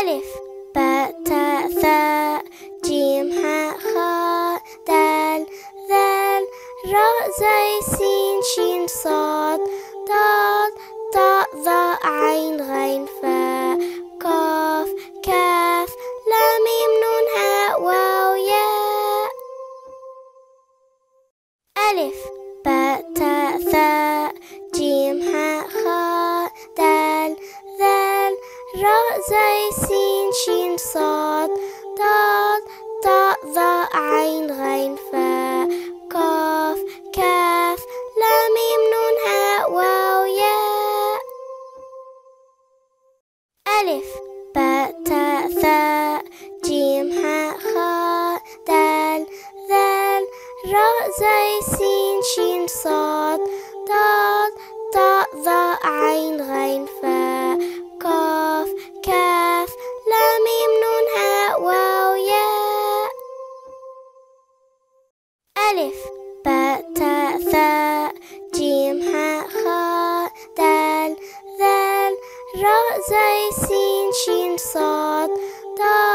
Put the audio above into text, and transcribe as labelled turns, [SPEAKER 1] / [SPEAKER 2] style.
[SPEAKER 1] ألف. باء تاء ثاء جيم حاء خاء دال ذال راء زي سين. شين. صاد. ضاد. طاء ظاء عين. غين. فاء قاف. كاف. لام ميم نون. هاء. واو. ياء. ألف. زي سين شين صاد ضاد طاء ظاء عين غين فاء قاف كاف لام ميم نون هاء واو ياء ألف باء تاء ثاء جيم حاء خاء دال ذال راء زي سين شين صاد ضاد طاء ظاء عين غين فاء ألف باء تاء ثاء جيم حاء خاء دال ذال راء زي سين شين صاد ضاد